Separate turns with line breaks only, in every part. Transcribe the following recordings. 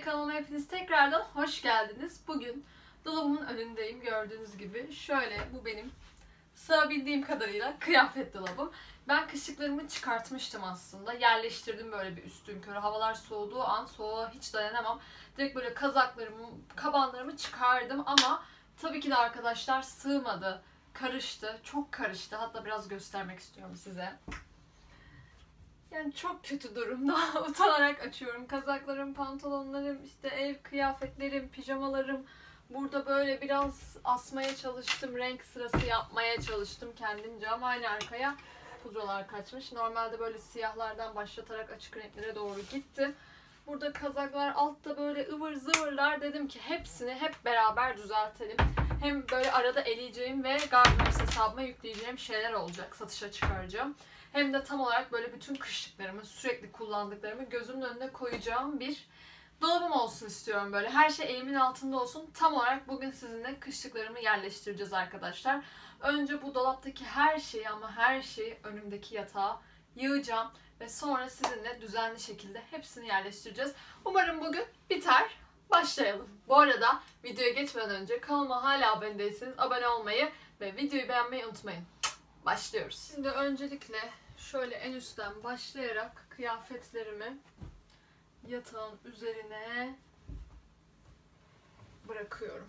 kanalıma hepiniz tekrardan hoş geldiniz. Bugün dolabımın önündeyim gördüğünüz gibi. Şöyle bu benim sığabildiğim kadarıyla kıyafet dolabım. Ben kışlıklarımı çıkartmıştım aslında. Yerleştirdim böyle bir üstün körü. Havalar soğuduğu an soğuğa hiç dayanamam. Direkt böyle kazaklarımı, kabanlarımı çıkardım ama tabii ki de arkadaşlar sığmadı. Karıştı. Çok karıştı. Hatta biraz göstermek istiyorum size. Yani çok kötü durumda. Utanarak açıyorum. Kazaklarım, pantolonlarım, işte ev kıyafetlerim, pijamalarım. Burada böyle biraz asmaya çalıştım. Renk sırası yapmaya çalıştım kendimce ama aynı arkaya pudralar kaçmış. Normalde böyle siyahlardan başlatarak açık renklere doğru gitti. Burada kazaklar altta böyle ıvır zıvırlar. Dedim ki hepsini hep beraber düzeltelim. Hem böyle arada eleyeceğim ve Gardens hesabıma yükleyeceğim şeyler olacak. Satışa çıkaracağım. Hem de tam olarak böyle bütün kışlıklarımı, sürekli kullandıklarımı gözümün önüne koyacağım bir dolabım olsun istiyorum böyle. Her şey elimin altında olsun. Tam olarak bugün sizinle kışlıklarımı yerleştireceğiz arkadaşlar. Önce bu dolaptaki her şeyi ama her şeyi önümdeki yatağa yığacağım. Ve sonra sizinle düzenli şekilde hepsini yerleştireceğiz. Umarım bugün biter. Başlayalım. Bu arada videoya geçmeden önce kanalıma hala abone değilseniz abone olmayı ve videoyu beğenmeyi unutmayın. Başlıyoruz. Şimdi öncelikle şöyle en üstten başlayarak kıyafetlerimi yatağın üzerine bırakıyorum.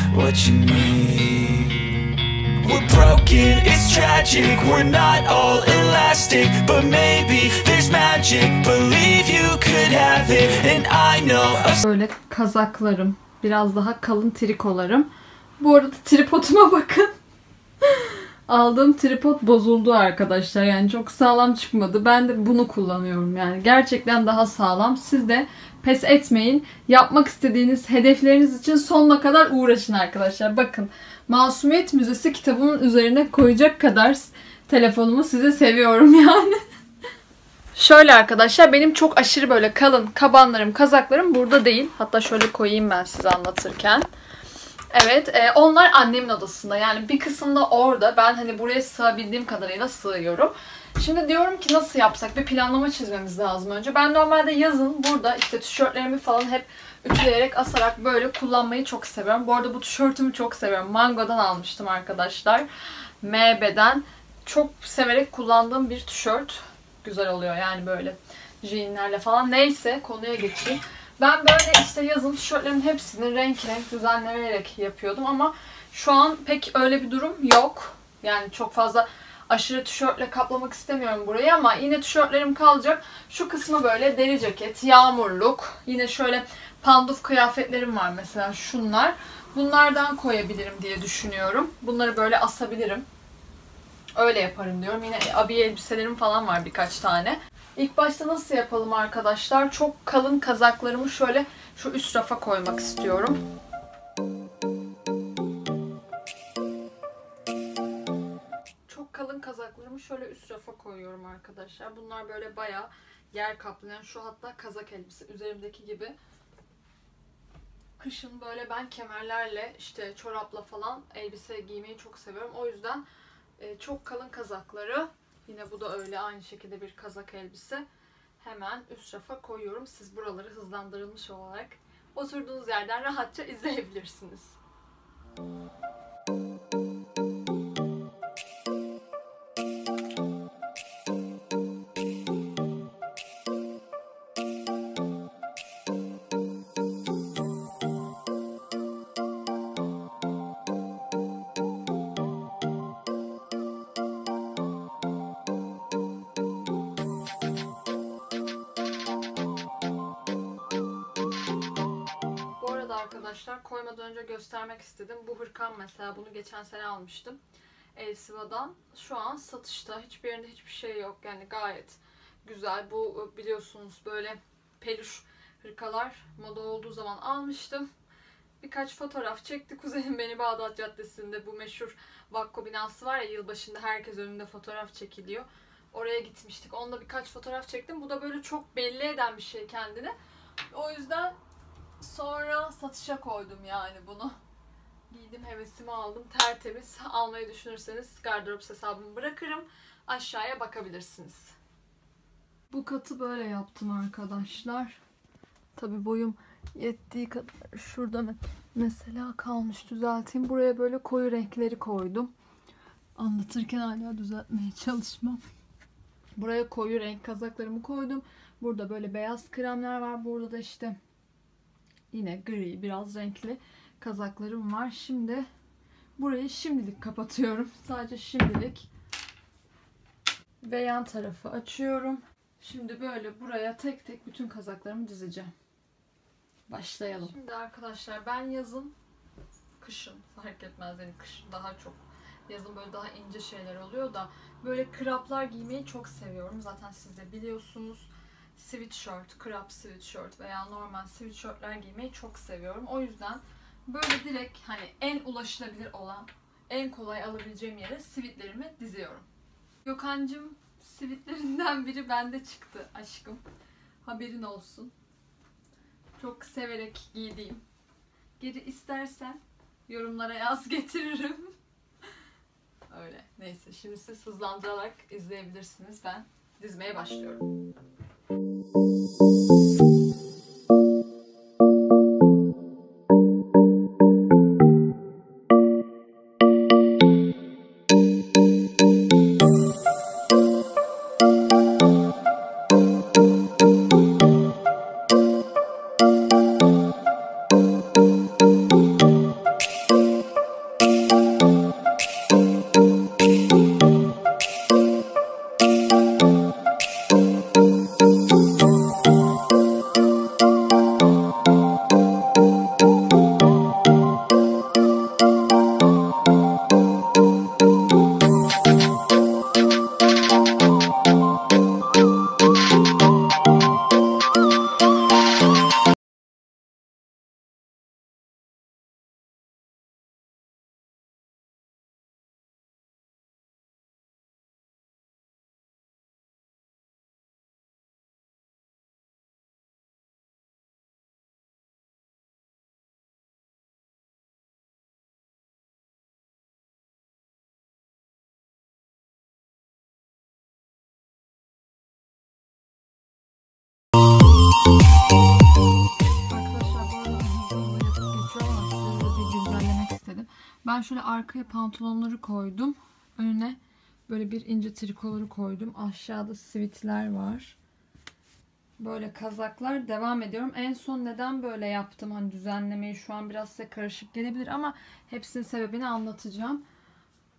what you need. We're broken, it's tragic, we're not all elastic, but maybe there's magic. Believe you could have it, and I know
Böyle kazaklarım, biraz daha kalın trikolarım. Bu arada tripoduma bakın. Aldığım tripod bozuldu arkadaşlar. Yani çok sağlam çıkmadı. Ben de bunu kullanıyorum yani. Gerçekten daha sağlam. Siz de pes etmeyin. Yapmak istediğiniz hedefleriniz için sonuna kadar uğraşın arkadaşlar. Bakın Masumiyet Müzesi kitabımın üzerine koyacak kadar telefonumu size seviyorum yani. Şöyle arkadaşlar benim çok aşırı böyle kalın kabanlarım, kazaklarım burada değil. Hatta şöyle koyayım ben size anlatırken. Evet, e, onlar annemin odasında. Yani bir kısımda orada. Ben hani buraya sığabildiğim kadarıyla sığıyorum. Şimdi diyorum ki nasıl yapsak? Bir planlama çizmemiz lazım önce. Ben normalde yazın burada işte tişörtlerimi falan hep ütüleyerek asarak böyle kullanmayı çok seviyorum. Bu arada bu tişörtümü çok seviyorum. Mango'dan almıştım arkadaşlar. MB'den. Çok severek kullandığım bir tişört. Güzel oluyor yani böyle jeanlerle falan. Neyse konuya geçeyim. Ben böyle işte yazın tişörtlerin hepsini renk renk düzenleyerek yapıyordum ama şu an pek öyle bir durum yok. Yani çok fazla aşırı tişörtle kaplamak istemiyorum burayı ama yine tişörtlerim kalacak. Şu kısmı böyle deri ceket, yağmurluk. Yine şöyle panduf kıyafetlerim var mesela şunlar. Bunlardan koyabilirim diye düşünüyorum. Bunları böyle asabilirim. Öyle yaparım diyorum. Yine abiye elbiselerim falan var birkaç tane. İlk başta nasıl yapalım arkadaşlar? Çok kalın kazaklarımı şöyle şu üst rafa koymak istiyorum. Kazaklarımı şöyle üst rafa koyuyorum arkadaşlar. Bunlar böyle bayağı yer kaplayan şu hatta kazak elbise üzerimdeki gibi. Kışın böyle ben kemerlerle işte çorapla falan elbise giymeyi çok seviyorum. O yüzden e, çok kalın kazakları Yine bu da öyle aynı şekilde bir kazak elbise. Hemen üst rafa koyuyorum. Siz buraları hızlandırılmış olarak oturduğunuz yerden rahatça izleyebilirsiniz. arkadaşlar koymadan önce göstermek istedim. Bu hırkam mesela bunu geçen sene almıştım. Elsiva'dan. Şu an satışta. Hiçbir yerinde hiçbir şey yok. Yani gayet güzel. Bu biliyorsunuz böyle peluş hırkalar moda olduğu zaman almıştım. Birkaç fotoğraf çekti. Kuzenim beni Bağdat Caddesi'nde bu meşhur Vakko binası var ya yılbaşında herkes önünde fotoğraf çekiliyor. Oraya gitmiştik. Onunla birkaç fotoğraf çektim. Bu da böyle çok belli eden bir şey kendini. O yüzden sonra satışa koydum yani bunu. Giydim hevesimi aldım. Tertemiz. Almayı düşünürseniz gardırop hesabımı bırakırım. Aşağıya bakabilirsiniz. Bu katı böyle yaptım arkadaşlar. Tabi boyum yettiği kadar şurada mesela kalmış düzelteyim. Buraya böyle koyu renkleri koydum. Anlatırken hala düzeltmeye çalışmam. Buraya koyu renk kazaklarımı koydum. Burada böyle beyaz kremler var. Burada da işte yine gri biraz renkli kazaklarım var. Şimdi burayı şimdilik kapatıyorum. Sadece şimdilik. Ve yan tarafı açıyorum. Şimdi böyle buraya tek tek bütün kazaklarımı dizeceğim. Başlayalım. Şimdi arkadaşlar ben yazın kışın fark etmez yani kışın daha çok yazın böyle daha ince şeyler oluyor da böyle kraplar giymeyi çok seviyorum. Zaten siz de biliyorsunuz. Sweatshirt, krap sweatshirt veya normal sweatshirtler giymeyi çok seviyorum. O yüzden böyle direkt hani en ulaşılabilir olan, en kolay alabileceğim yere sivitlerimi diziyorum. Gökhan'cım sivitlerinden biri bende çıktı aşkım. Haberin olsun. Çok severek giydiğim. Geri istersen yorumlara yaz getiririm. Öyle. Neyse şimdi siz hızlandırarak izleyebilirsiniz. Ben dizmeye başlıyorum. Thank you. Ben şöyle arkaya pantolonları koydum. Önüne böyle bir ince trikoları koydum. Aşağıda sivitler var. Böyle kazaklar devam ediyorum. En son neden böyle yaptım hani düzenlemeyi şu an biraz size karışık gelebilir ama hepsinin sebebini anlatacağım.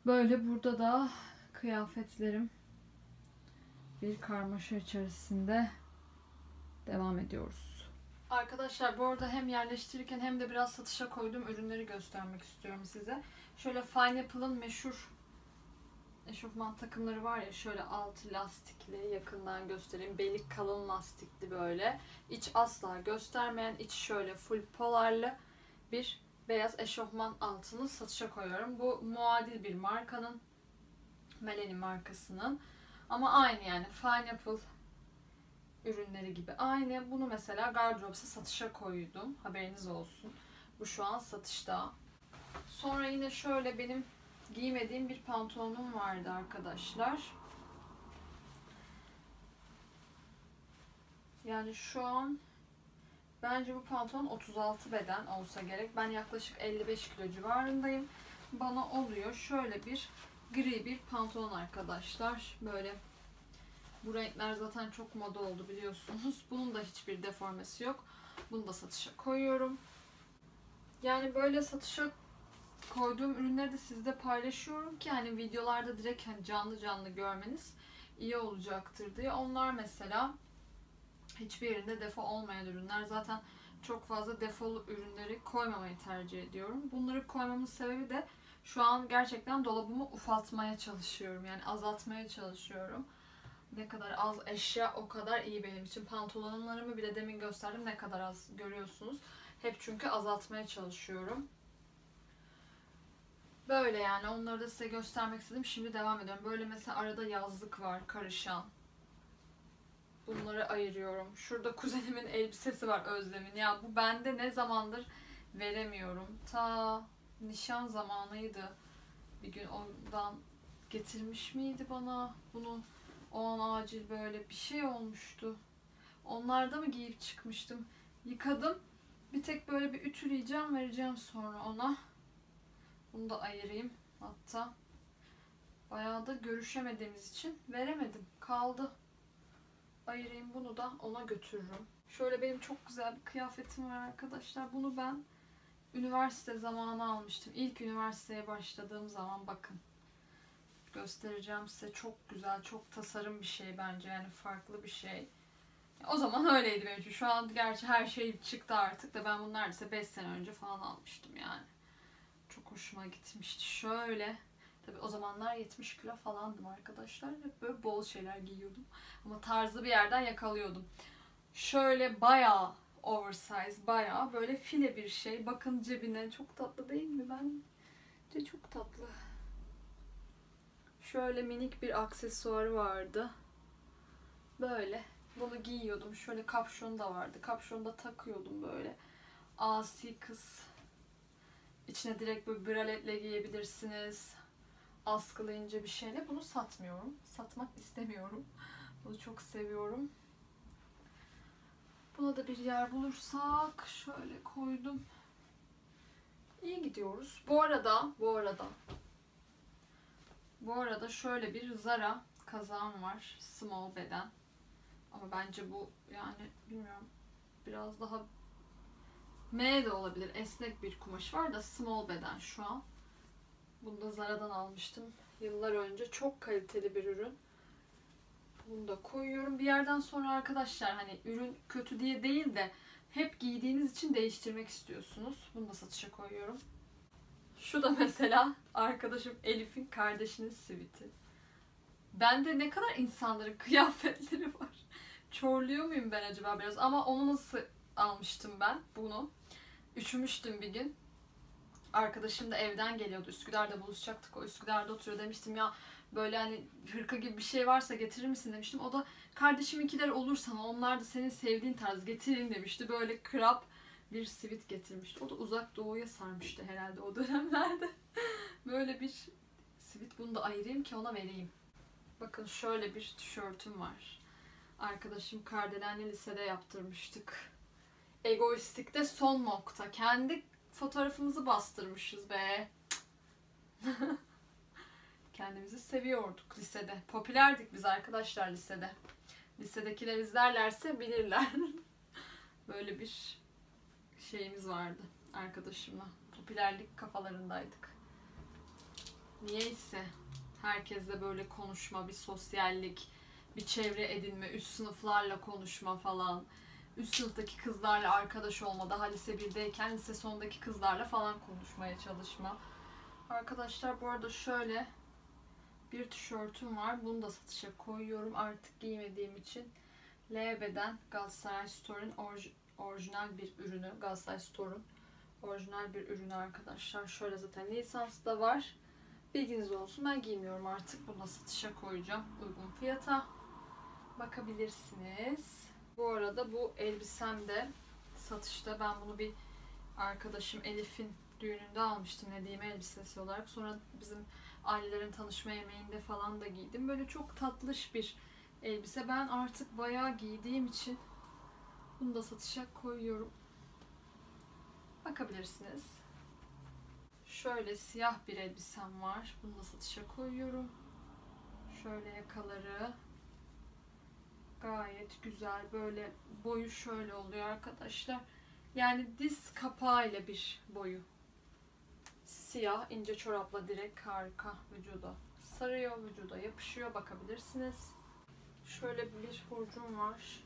Böyle burada da kıyafetlerim bir karmaşa içerisinde devam ediyoruz. Arkadaşlar bu arada hem yerleştirirken hem de biraz satışa koyduğum ürünleri göstermek istiyorum size. Şöyle Fine Apple'ın meşhur eşofman takımları var ya şöyle altı lastikli yakından göstereyim. Belik kalın lastikli böyle. İç asla göstermeyen iç şöyle full polarlı bir beyaz eşofman altını satışa koyuyorum. Bu muadil bir markanın Melanie markasının ama aynı yani Fine Apple ürünleri gibi. Aynı bunu mesela Garderops'a satışa koydum. Haberiniz olsun. Bu şu an satışta. Sonra yine şöyle benim giymediğim bir pantolonum vardı arkadaşlar. Yani şu an bence bu pantolon 36 beden olsa gerek. Ben yaklaşık 55 kilo civarındayım. Bana oluyor. Şöyle bir gri bir pantolon arkadaşlar. Böyle bu renkler zaten çok moda oldu biliyorsunuz. Bunun da hiçbir deformesi yok. Bunu da satışa koyuyorum. Yani böyle satışa koyduğum ürünleri de sizde paylaşıyorum ki hani videolarda direkt hani canlı canlı görmeniz iyi olacaktır diye. Onlar mesela hiçbir yerinde defo olmayan ürünler. Zaten çok fazla defolu ürünleri koymamayı tercih ediyorum. Bunları koymamın sebebi de Şu an gerçekten dolabımı ufaltmaya çalışıyorum. Yani azaltmaya çalışıyorum. Ne kadar az eşya o kadar iyi benim için. Pantolonlarımı bile demin gösterdim ne kadar az görüyorsunuz. Hep çünkü azaltmaya çalışıyorum. Böyle yani onları da size göstermek istedim. Şimdi devam ediyorum. Böyle mesela arada yazlık var karışan. Bunları ayırıyorum. Şurada kuzenimin elbisesi var Özlem'in. Ya bu bende ne zamandır veremiyorum. Ta nişan zamanıydı. Bir gün ondan getirmiş miydi bana bunu? O an acil böyle bir şey olmuştu. Onlarda mı giyip çıkmıştım? Yıkadım. Bir tek böyle bir ütüleyeceğim vereceğim sonra ona. Bunu da ayırayım hatta. Bayağı da görüşemediğimiz için veremedim. Kaldı. Ayırayım bunu da ona götürürüm. Şöyle benim çok güzel bir kıyafetim var arkadaşlar. Bunu ben üniversite zamanı almıştım. İlk üniversiteye başladığım zaman bakın. Göstereceğim size. Çok güzel, çok tasarım bir şey bence. Yani farklı bir şey. O zaman öyleydi benim için. Şu an gerçi her şey çıktı artık da ben bunu neredeyse 5 sene önce falan almıştım yani. Çok hoşuma gitmişti. Şöyle Tabi o zamanlar 70 kilo falandım arkadaşlar. Hep böyle bol şeyler giyiyordum. Ama tarzı bir yerden yakalıyordum. Şöyle bayağı oversize, bayağı böyle file bir şey. Bakın cebine çok tatlı değil mi? Bence çok tatlı. Şöyle minik bir aksesuarı vardı. Böyle. Bunu giyiyordum. Şöyle kapşonu da vardı. Kapşonu da takıyordum böyle. Asi kız. İçine direkt böyle braletle giyebilirsiniz. Askılı bir şeyle. Bunu satmıyorum. Satmak istemiyorum. Bunu çok seviyorum. Buna da bir yer bulursak şöyle koydum. İyi gidiyoruz. Bu arada, bu arada bu arada şöyle bir Zara kazağım var. Small beden. Ama bence bu yani bilmiyorum biraz daha M de olabilir. Esnek bir kumaş var da small beden şu an. Bunu da Zara'dan almıştım yıllar önce. Çok kaliteli bir ürün. Bunu da koyuyorum. Bir yerden sonra arkadaşlar hani ürün kötü diye değil de hep giydiğiniz için değiştirmek istiyorsunuz. Bunu da satışa koyuyorum. Şu da mesela arkadaşım Elif'in kardeşinin siviti. Bende ne kadar insanların kıyafetleri var. Çorluyor muyum ben acaba biraz? Ama onu nasıl almıştım ben bunu? Üşümüştüm bir gün. Arkadaşım da evden geliyordu. Üsküdar'da buluşacaktık. O Üsküdar'da oturuyor demiştim ya böyle hani hırka gibi bir şey varsa getirir misin demiştim. O da kardeşiminkiler olur sana onlar da senin sevdiğin tarz getireyim demişti. Böyle krap bir sivit getirmişti. O da uzak doğuya sarmıştı herhalde o dönemlerde. böyle bir sivit bunu da ayırayım ki ona vereyim. Bakın şöyle bir tişörtüm var. Arkadaşım Kardelenli lisede yaptırmıştık. Egoistikte son nokta. Kendi fotoğrafımızı bastırmışız be. Kendimizi seviyorduk lisede. Popülerdik biz arkadaşlar lisede. Lisedekiler izlerlerse bilirler. Böyle bir şeyimiz vardı arkadaşımla. Popülerlik kafalarındaydık. Niyeyse herkesle böyle konuşma, bir sosyallik, bir çevre edinme, üst sınıflarla konuşma falan. Üst sınıftaki kızlarla arkadaş olma, daha lise 1'deyken lise sondaki kızlarla falan konuşmaya çalışma. Arkadaşlar bu arada şöyle bir tişörtüm var. Bunu da satışa koyuyorum artık giymediğim için. LB'den Galatasaray Store'un orijinal bir ürünü. Galatasaray Store'un orijinal bir ürünü arkadaşlar. Şöyle zaten lisansı da var. Bilginiz olsun. Ben giymiyorum artık. Bunu da satışa koyacağım. Uygun fiyata. Bakabilirsiniz. Bu arada bu elbisem de satışta. Ben bunu bir arkadaşım Elif'in düğününde almıştım Nedime elbisesi olarak. Sonra bizim ailelerin tanışma yemeğinde falan da giydim. Böyle çok tatlış bir elbise. Ben artık bayağı giydiğim için bunu da satışa koyuyorum. Bakabilirsiniz. Şöyle siyah bir elbisem var. Bunu da satışa koyuyorum. Şöyle yakaları. Gayet güzel. Böyle boyu şöyle oluyor arkadaşlar. Yani diz kapağıyla bir boyu. Siyah ince çorapla direkt harika vücuda sarıyor. Vücuda yapışıyor. Bakabilirsiniz. Şöyle bir hurcum var.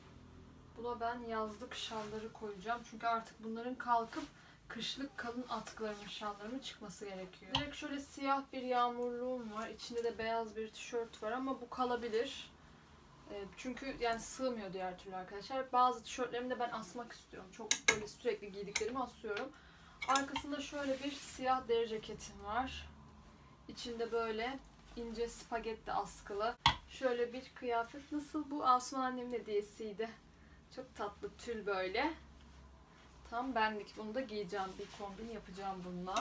Buna ben yazlık şalları koyacağım. Çünkü artık bunların kalkıp kışlık kalın atkılarımın, şallarımın çıkması gerekiyor. Direkt şöyle siyah bir yağmurluğum var. İçinde de beyaz bir tişört var ama bu kalabilir. E, çünkü yani sığmıyor diğer türlü arkadaşlar. Bazı tişörtlerimi de ben asmak istiyorum. Çok böyle sürekli giydiklerimi asıyorum. Arkasında şöyle bir siyah deri ceketim var. İçinde böyle ince spagetti askılı. Şöyle bir kıyafet. Nasıl bu? Asuman annemin hediyesiydi. Çok tatlı tül böyle. Tam benlik. Bunu da giyeceğim. Bir kombin yapacağım bununla.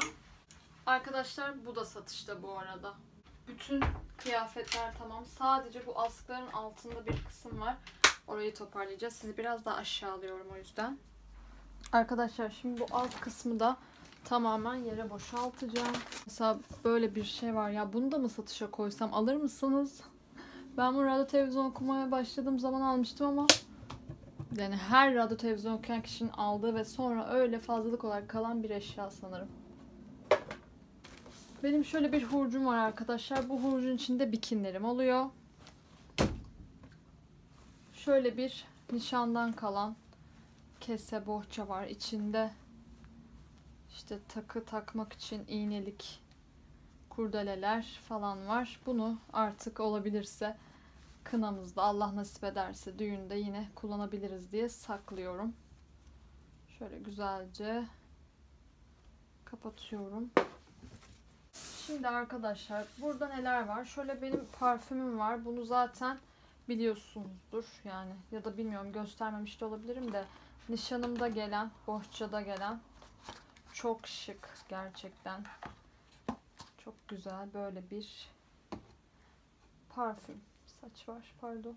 Arkadaşlar bu da satışta bu arada. Bütün kıyafetler tamam. Sadece bu askıların altında bir kısım var. Orayı toparlayacağız. Sizi biraz daha aşağı alıyorum o yüzden. Arkadaşlar şimdi bu alt kısmı da tamamen yere boşaltacağım. Mesela böyle bir şey var ya bunu da mı satışa koysam alır mısınız? Ben bu radyo televizyon okumaya başladığım zaman almıştım ama yani her radyo televizyon okuyan kişinin aldığı ve sonra öyle fazlalık olarak kalan bir eşya sanırım. Benim şöyle bir hurcum var arkadaşlar. Bu hurcun içinde bikinilerim oluyor. Şöyle bir nişandan kalan kese bohça var. İçinde işte takı takmak için iğnelik kurdeleler falan var. Bunu artık olabilirse kınamızda Allah nasip ederse düğünde yine kullanabiliriz diye saklıyorum. Şöyle güzelce kapatıyorum. Şimdi arkadaşlar burada neler var? Şöyle benim parfümüm var. Bunu zaten biliyorsunuzdur yani ya da bilmiyorum göstermemiş de olabilirim de nişanımda gelen, bohçada gelen çok şık gerçekten. Çok güzel böyle bir parfüm. Saç var pardon.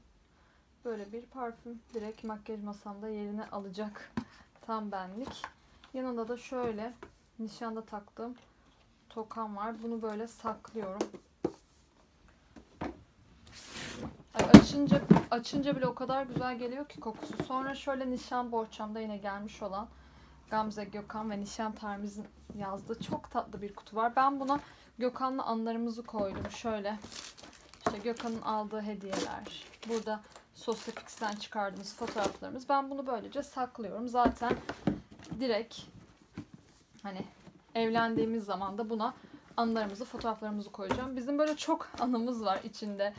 Böyle bir parfüm direkt makyaj masamda yerini alacak. Tam benlik. Yanında da şöyle nişanda taktığım tokam var. Bunu böyle saklıyorum. Açınca açınca bile o kadar güzel geliyor ki kokusu. Sonra şöyle nişan bohçamda yine gelmiş olan Gamze Gökhan ve Nişan Tarimizin yazdığı çok tatlı bir kutu var. Ben buna Gökhan'la anılarımızı koydum. Şöyle işte Gökhan'ın aldığı hediyeler. Burada Sosyapix'ten çıkardığımız fotoğraflarımız. Ben bunu böylece saklıyorum. Zaten direkt hani evlendiğimiz zaman da buna anılarımızı, fotoğraflarımızı koyacağım. Bizim böyle çok anımız var içinde.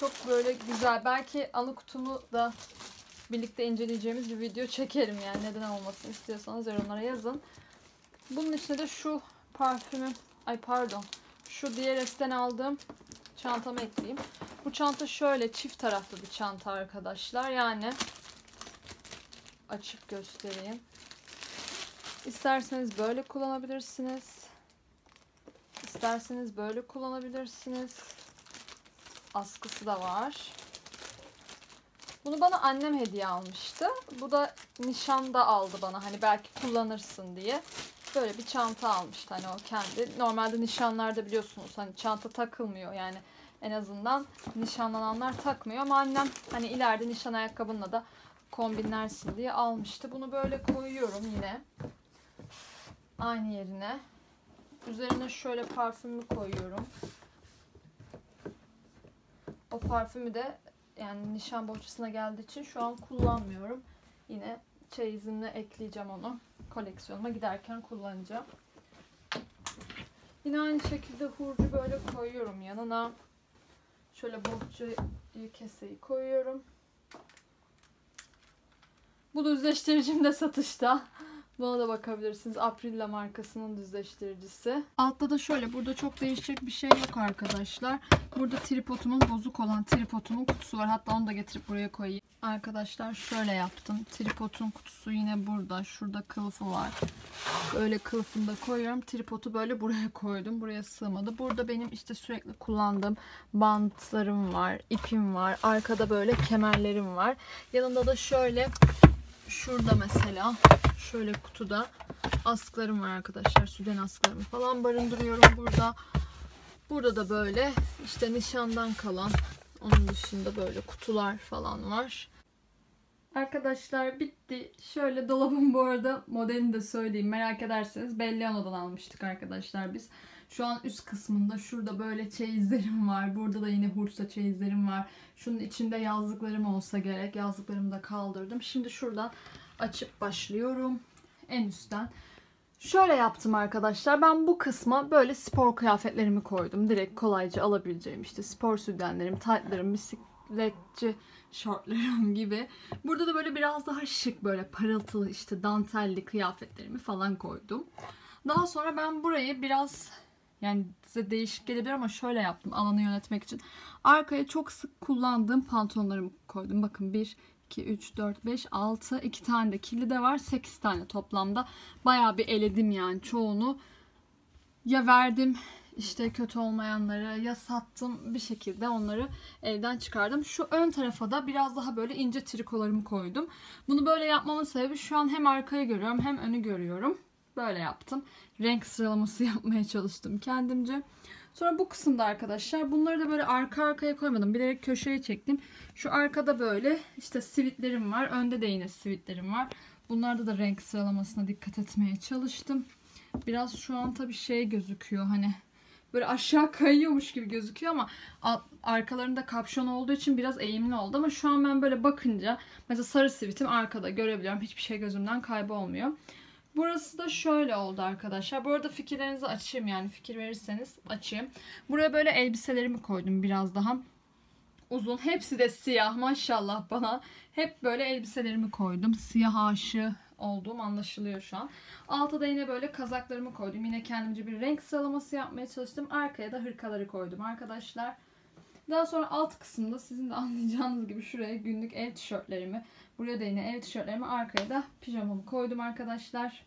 Çok böyle güzel. Belki anı kutumu da birlikte inceleyeceğimiz bir video çekerim yani neden olmasın istiyorsanız yorumlara yazın. Bunun içinde de şu parfümü, ay pardon, şu Dieres'ten aldığım çantamı ekleyeyim. Bu çanta şöyle çift taraflı bir çanta arkadaşlar. Yani açıp göstereyim. İsterseniz böyle kullanabilirsiniz. İsterseniz böyle kullanabilirsiniz. Askısı da var. Bunu bana annem hediye almıştı. Bu da nişanda aldı bana hani belki kullanırsın diye. Böyle bir çanta almıştı hani o kendi. Normalde nişanlarda biliyorsunuz hani çanta takılmıyor yani en azından nişanlananlar takmıyor ama annem hani ileride nişan ayakkabınla da kombinlersin diye almıştı. Bunu böyle koyuyorum yine. Aynı yerine. Üzerine şöyle parfümü koyuyorum. O parfümü de yani nişan bohçasına geldiği için şu an kullanmıyorum. Yine çeyizimle ekleyeceğim onu. Koleksiyonuma giderken kullanacağım. Yine aynı şekilde hurcu böyle koyuyorum yanına. Şöyle bohçayı keseyi koyuyorum. Bu düzleştiricim de satışta. Buna da bakabilirsiniz. Aprilla markasının düzleştiricisi. Altta da şöyle. Burada çok değişecek bir şey yok arkadaşlar. Burada tripodumun bozuk olan tripodumun kutusu var. Hatta onu da getirip buraya koyayım. Arkadaşlar şöyle yaptım. Tripodun kutusu yine burada. Şurada kılıfı var. Böyle kılıfını da koyuyorum. Tripodu böyle buraya koydum. Buraya sığmadı. Burada benim işte sürekli kullandığım bantlarım var. ipim var. Arkada böyle kemerlerim var. Yanında da şöyle şurada mesela şöyle kutuda asklarım var arkadaşlar. Süden asklarımı falan barındırıyorum burada. Burada da böyle işte nişandan kalan onun dışında böyle kutular falan var. Arkadaşlar bitti. Şöyle dolabım bu arada modelini de söyleyeyim. Merak ederseniz Belliano'dan almıştık arkadaşlar biz. Şu an üst kısmında şurada böyle çeyizlerim var. Burada da yine hursa çeyizlerim var. Şunun içinde yazlıklarım olsa gerek. Yazlıklarımı da kaldırdım. Şimdi şuradan açıp başlıyorum. En üstten. Şöyle yaptım arkadaşlar. Ben bu kısma böyle spor kıyafetlerimi koydum. Direkt kolayca alabileceğim işte spor sütyenlerim, taytlarım, bisikletçi şortlarım gibi. Burada da böyle biraz daha şık böyle parıltılı işte dantelli kıyafetlerimi falan koydum. Daha sonra ben burayı biraz yani size değişik gelebilir ama şöyle yaptım alanı yönetmek için. Arkaya çok sık kullandığım pantolonlarımı koydum. Bakın 1, 2, 3, 4, 5, 6, 2 tane de kirli de var. 8 tane toplamda. Bayağı bir eledim yani çoğunu. Ya verdim işte kötü olmayanları ya sattım bir şekilde onları evden çıkardım. Şu ön tarafa da biraz daha böyle ince trikolarımı koydum. Bunu böyle yapmamın sebebi şu an hem arkayı görüyorum hem önü görüyorum. Böyle yaptım. Renk sıralaması yapmaya çalıştım kendimce. Sonra bu kısımda arkadaşlar bunları da böyle arka arkaya koymadım. Bilerek köşeye çektim. Şu arkada böyle işte sivitlerim var. Önde de yine sivitlerim var. Bunlarda da renk sıralamasına dikkat etmeye çalıştım. Biraz şu an tabii şey gözüküyor hani böyle aşağı kayıyormuş gibi gözüküyor ama arkalarında kapşon olduğu için biraz eğimli oldu ama şu an ben böyle bakınca mesela sarı sivitim arkada görebiliyorum. Hiçbir şey gözümden kaybolmuyor. Burası da şöyle oldu arkadaşlar. Bu arada fikirlerinizi açayım yani fikir verirseniz açayım. Buraya böyle elbiselerimi koydum biraz daha uzun. Hepsi de siyah maşallah bana. Hep böyle elbiselerimi koydum. Siyah aşığı olduğum anlaşılıyor şu an. Alta da yine böyle kazaklarımı koydum. Yine kendimce bir renk sıralaması yapmaya çalıştım. Arkaya da hırkaları koydum arkadaşlar. Daha sonra alt kısımda sizin de anlayacağınız gibi şuraya günlük ev tişörtlerimi, buraya da yine ev tişörtlerimi, arkaya da pijamamı koydum arkadaşlar.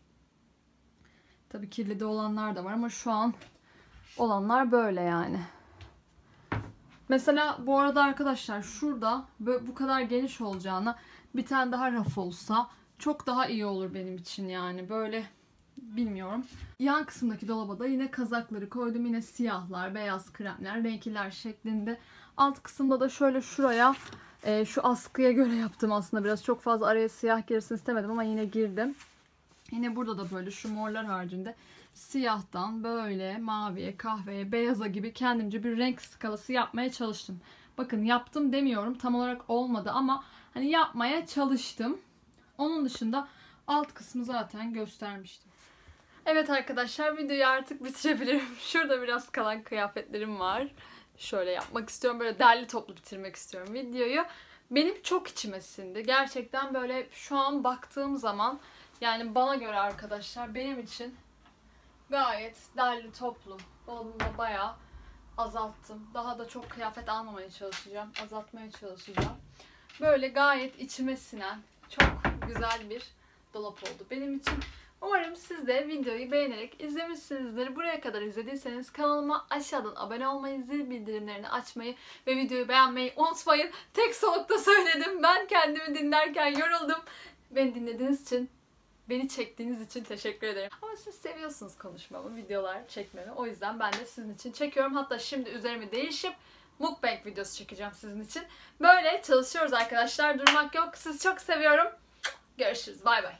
Tabii kirli de olanlar da var ama şu an olanlar böyle yani. Mesela bu arada arkadaşlar şurada bu kadar geniş olacağına bir tane daha raf olsa çok daha iyi olur benim için yani. Böyle bilmiyorum. Yan kısımdaki dolaba da yine kazakları koydum. Yine siyahlar, beyaz kremler, renkliler şeklinde. Alt kısımda da şöyle şuraya e, şu askıya göre yaptım aslında. Biraz çok fazla araya siyah girsin istemedim ama yine girdim. Yine burada da böyle şu morlar haricinde siyahtan böyle maviye, kahveye, beyaza gibi kendimce bir renk skalası yapmaya çalıştım. Bakın yaptım demiyorum tam olarak olmadı ama hani yapmaya çalıştım. Onun dışında alt kısmı zaten göstermiştim. Evet arkadaşlar videoyu artık bitirebilirim. Şurada biraz kalan kıyafetlerim var. Şöyle yapmak istiyorum. Böyle derli toplu bitirmek istiyorum videoyu. Benim çok içime sindi. Gerçekten böyle şu an baktığım zaman yani bana göre arkadaşlar benim için gayet derli toplu. Dolabımda bayağı azalttım. Daha da çok kıyafet almamaya çalışacağım. Azaltmaya çalışacağım. Böyle gayet içime sinen çok güzel bir dolap oldu benim için. Umarım siz de videoyu beğenerek izlemişsinizdir. Buraya kadar izlediyseniz kanalıma aşağıdan abone olmayı, zil bildirimlerini açmayı ve videoyu beğenmeyi unutmayın. Tek solukta söyledim. Ben kendimi dinlerken yoruldum. Beni dinlediğiniz için Beni çektiğiniz için teşekkür ederim. Ama siz seviyorsunuz konuşmamı, videolar çekmemi. O yüzden ben de sizin için çekiyorum. Hatta şimdi üzerimi değişip mukbang videosu çekeceğim sizin için. Böyle çalışıyoruz arkadaşlar. Durmak yok. Sizi çok seviyorum. Görüşürüz. Bay bay.